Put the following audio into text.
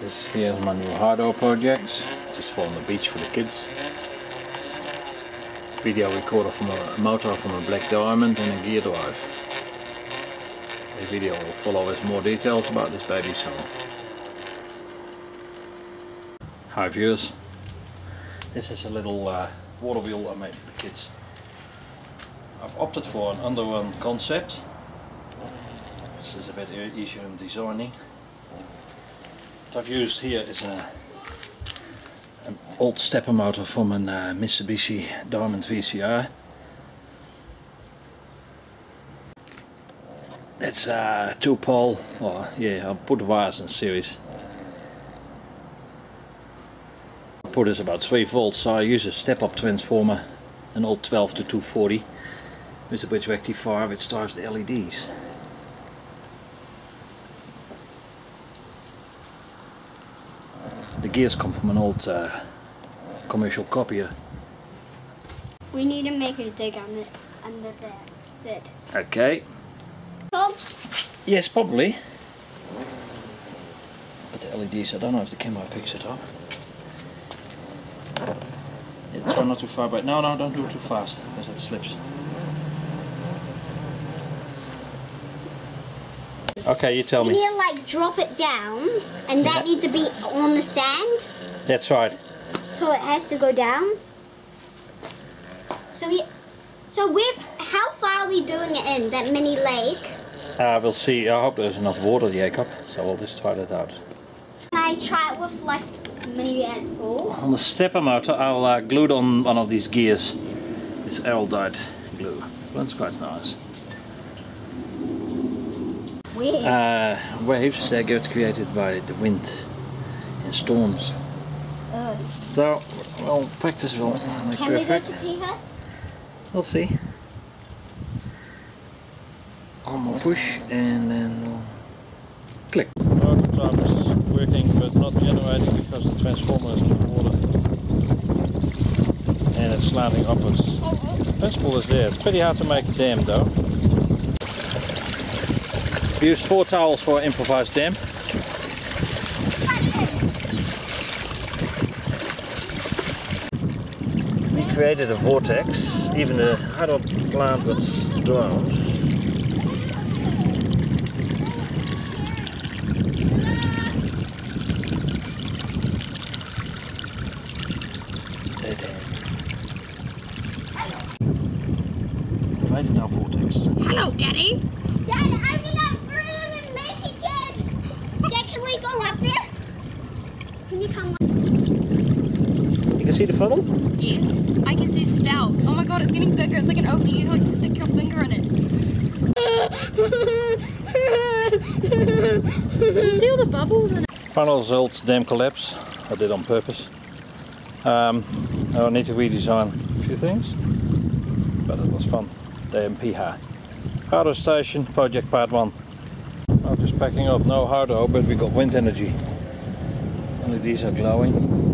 This here is my new hydro project, just for on the beach for the kids. Video recorder from a motor from a Black Diamond and a gear drive. The video will follow with more details about this baby soon. Hi viewers, this is a little uh, water wheel I made for the kids. I've opted for an underrun concept. This is a bit easier in designing. What I've used here is a an old stepper motor from a uh, Mitsubishi Diamond VCR. It's a two pole, or yeah, I'll put wires in series. Output is about 3 volts, so I use a step up transformer, an old 12 to 240 with a bridge rectifier which drives the LEDs. Gears come from an old uh, commercial copier. We need to make a dig on it under there. Okay. Folks, Yes, probably. But the LEDs, I don't know if the camera picks it up. Yeah, try not too far back. No, no, don't do it too fast because it slips. Okay, you tell we me. need to like drop it down, and that Yeah. needs to be on the sand, That's right. so it has to go down. So we, so with how far are we doing it in that mini lake? Uh, we'll see. I hope there's enough water, Jacob. So we'll just try that out. Can I try it with like maybe as ball? On the stepper motor, I'll uh, glue it on one of these gears. It's Araldite glue. That's quite nice. Weird. Uh, waves they get created by the wind and storms. Ugh. So, well, practice will make Can we go perfect. to Piha? We'll see. One more push and then we'll click. Motor drive is working but not generating because the transformer is underwater. And it's slanting upwards. Oh, oops. Principle is there. It's pretty hard to make a dam though. We used four towels for an improvised dam. We created a vortex. Even the hydro plant was drowned. Dead end. Right vortex. Hello, Daddy. Dad, I mean, I'm further than Macy did. Dad, can we go up there? Can you come? You can see the funnel? Yes, I can see spout. Oh my god, it's getting bigger. It's like an opening. You like stick your finger in it. see all the bubbles in it? Final results, dam collapse. I did on purpose. Um, I need to redesign a few things, but it was fun. Dam Piha. Hydro Station, project part one. I'm just packing up, no hydro, but we got wind energy. LEDs are glowing.